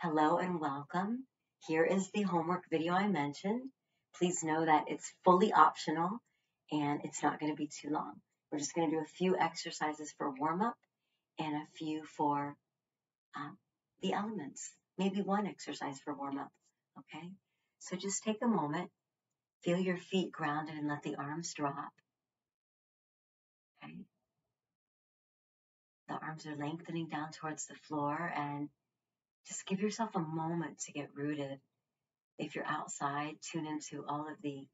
Hello and welcome. Here is the homework video I mentioned. Please know that it's fully optional and it's not going to be too long. We're just going to do a few exercises for warm up and a few for um, the elements. Maybe one exercise for warm up. Okay? So just take a moment, feel your feet grounded and let the arms drop. Okay? The arms are lengthening down towards the floor and just give yourself a moment to get rooted. If you're outside, tune into all of the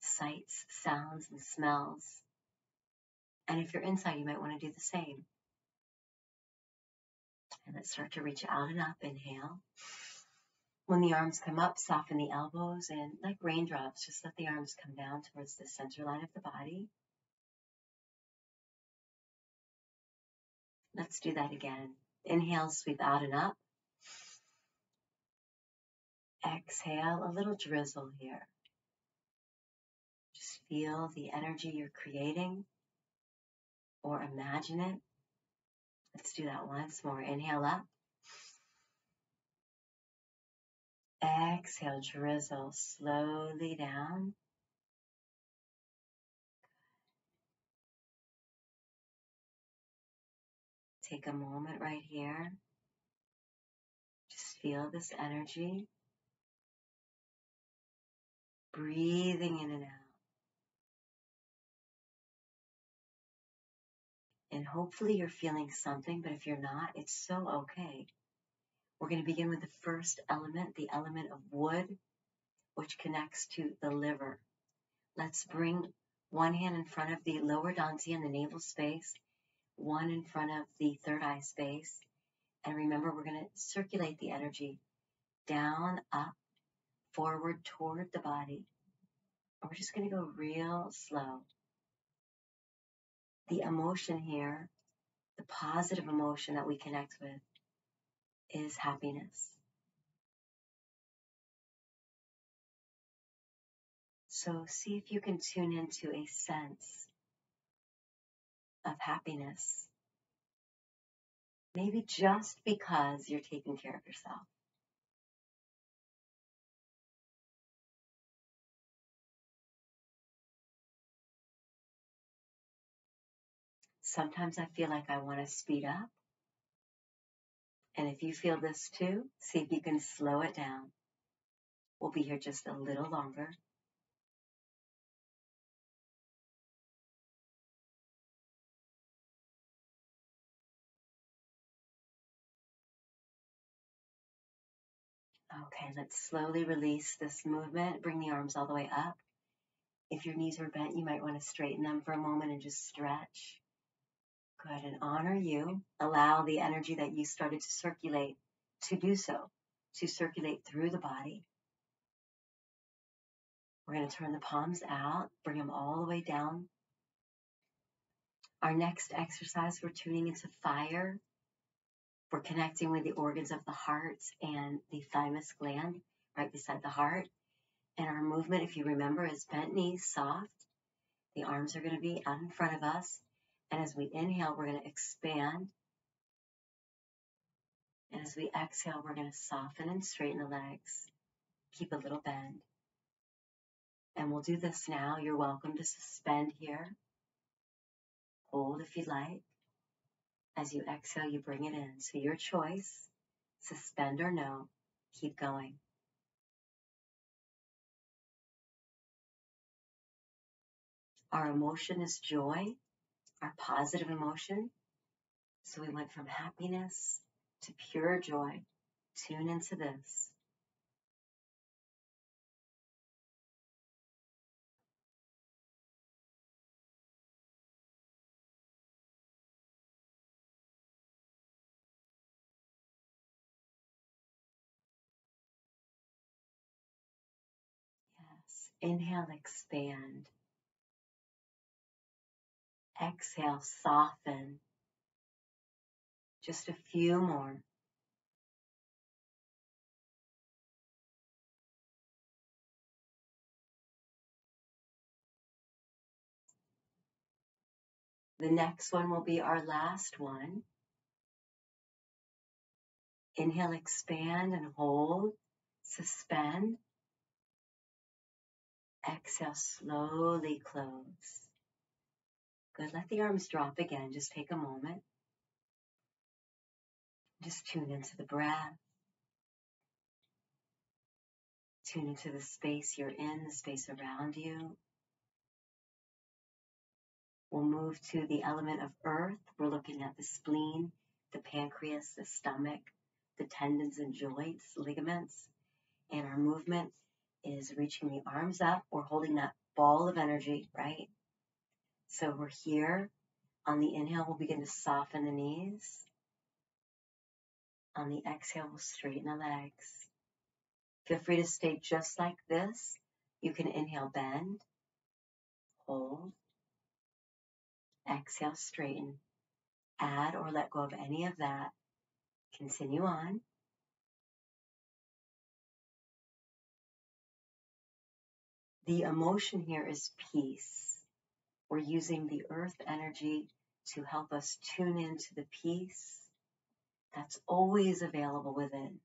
sights, sounds, and smells. And if you're inside, you might want to do the same. And let's start to reach out and up. Inhale. When the arms come up, soften the elbows and like raindrops, just let the arms come down towards the center line of the body. Let's do that again. Inhale, sweep out and up. Exhale, a little drizzle here. Just feel the energy you're creating or imagine it. Let's do that once more. Inhale up. Exhale, drizzle slowly down. Take a moment right here. Just feel this energy breathing in and out. And hopefully you're feeling something, but if you're not, it's so okay. We're going to begin with the first element, the element of wood, which connects to the liver. Let's bring one hand in front of the lower dantian, the navel space, one in front of the third eye space. And remember, we're going to circulate the energy down, up, forward toward the body. And we're just going to go real slow. The emotion here, the positive emotion that we connect with, is happiness. So see if you can tune into a sense of happiness. Maybe just because you're taking care of yourself. Sometimes I feel like I want to speed up. And if you feel this too, see if you can slow it down. We'll be here just a little longer. Okay, let's slowly release this movement. Bring the arms all the way up. If your knees are bent, you might want to straighten them for a moment and just stretch. And honor you. Allow the energy that you started to circulate to do so, to circulate through the body. We're going to turn the palms out, bring them all the way down. Our next exercise, we're tuning into fire. We're connecting with the organs of the heart and the thymus gland right beside the heart. And our movement, if you remember, is bent knees, soft. The arms are going to be out in front of us. And as we inhale, we're going to expand. And as we exhale, we're going to soften and straighten the legs. Keep a little bend. And we'll do this now. You're welcome to suspend here. Hold if you'd like. As you exhale, you bring it in. So your choice, suspend or no, keep going. Our emotion is joy our positive emotion. So we went from happiness to pure joy. Tune into this. Yes. Inhale, expand. Exhale, soften. Just a few more. The next one will be our last one. Inhale, expand and hold. Suspend. Exhale, slowly close. Good. Let the arms drop again. Just take a moment. Just tune into the breath. Tune into the space you're in, the space around you. We'll move to the element of earth. We're looking at the spleen, the pancreas, the stomach, the tendons and joints, ligaments. And our movement is reaching the arms up. We're holding that ball of energy, right? So we're here. On the inhale, we'll begin to soften the knees. On the exhale, we'll straighten the legs. Feel free to stay just like this. You can inhale, bend, hold, exhale, straighten, add or let go of any of that. Continue on. The emotion here is peace. We're using the earth energy to help us tune into the peace that's always available within.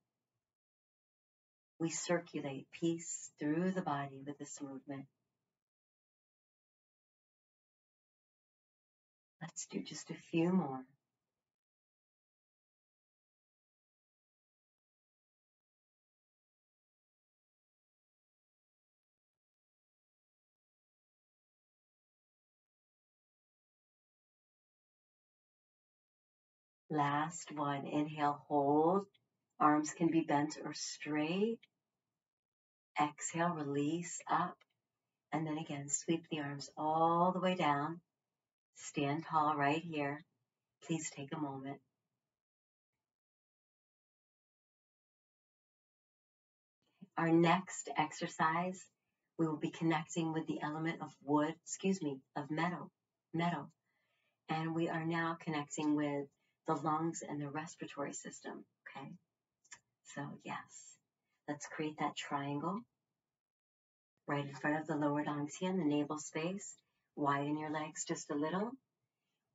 We circulate peace through the body with this movement. Let's do just a few more. Last one. Inhale, hold. Arms can be bent or straight. Exhale, release up. And then again, sweep the arms all the way down. Stand tall right here. Please take a moment. Our next exercise, we will be connecting with the element of wood, excuse me, of metal, metal. And we are now connecting with the lungs and the respiratory system. Okay. So, yes, let's create that triangle right in front of the lower dantian, the navel space. Widen your legs just a little.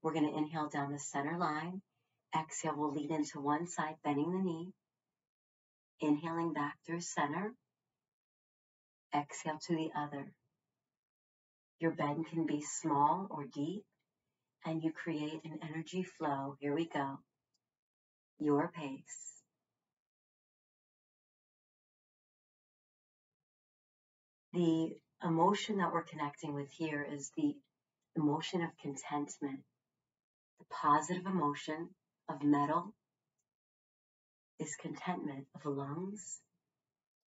We're going to inhale down the center line. Exhale, we'll lean into one side, bending the knee. Inhaling back through center. Exhale to the other. Your bend can be small or deep and you create an energy flow. Here we go. Your pace. The emotion that we're connecting with here is the emotion of contentment, the positive emotion of metal is contentment of lungs,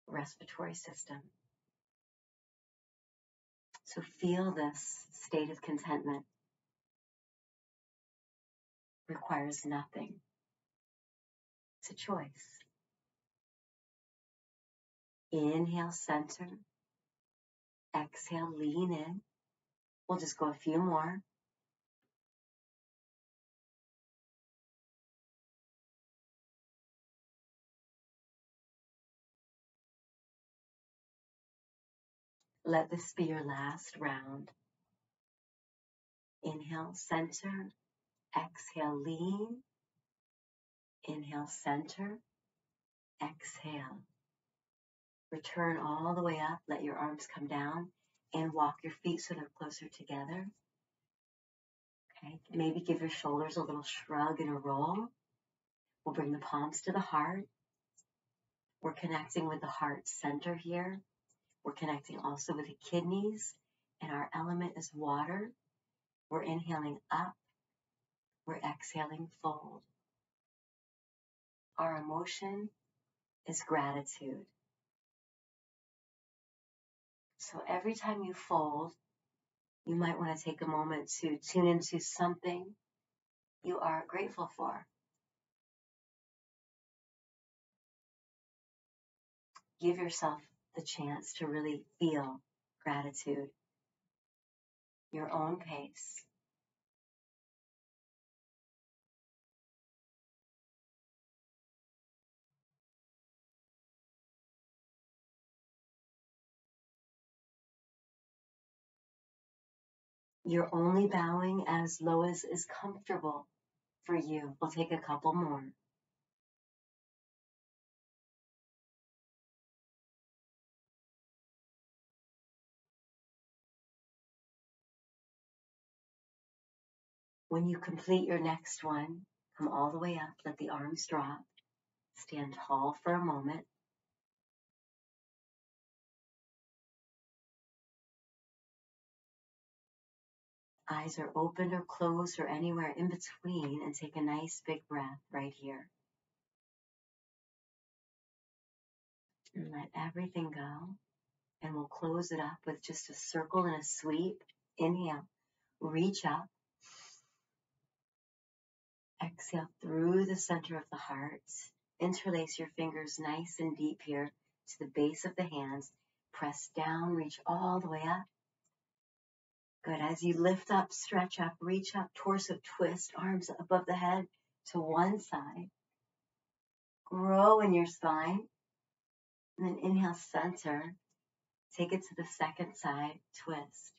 respiratory system. So feel this state of contentment requires nothing. It's a choice. Inhale, center. Exhale, lean in. We'll just go a few more. Let this be your last round. Inhale, center. Exhale, lean. Inhale, center. Exhale. Return all the way up. Let your arms come down and walk your feet so they're closer together. Okay, maybe give your shoulders a little shrug and a roll. We'll bring the palms to the heart. We're connecting with the heart center here. We're connecting also with the kidneys, and our element is water. We're inhaling up we're exhaling fold. Our emotion is gratitude. So every time you fold, you might want to take a moment to tune into something you are grateful for. Give yourself the chance to really feel gratitude, your own pace. You're only bowing as low as is comfortable for you. We'll take a couple more. When you complete your next one, come all the way up, let the arms drop, stand tall for a moment, Eyes are open or closed or anywhere in between, and take a nice big breath right here. And let everything go. And we'll close it up with just a circle and a sweep. Inhale, reach up. Exhale through the center of the heart. Interlace your fingers nice and deep here to the base of the hands. Press down, reach all the way up. Good. As you lift up, stretch up, reach up, torso twist, arms above the head to one side. Grow in your spine. And then inhale, center. Take it to the second side, twist.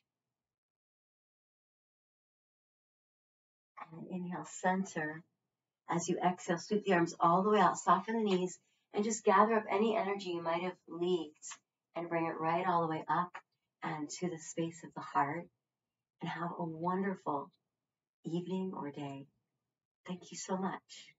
And inhale, center. As you exhale, sweep the arms all the way out, soften the knees, and just gather up any energy you might have leaked and bring it right all the way up and to the space of the heart and have a wonderful evening or day. Thank you so much.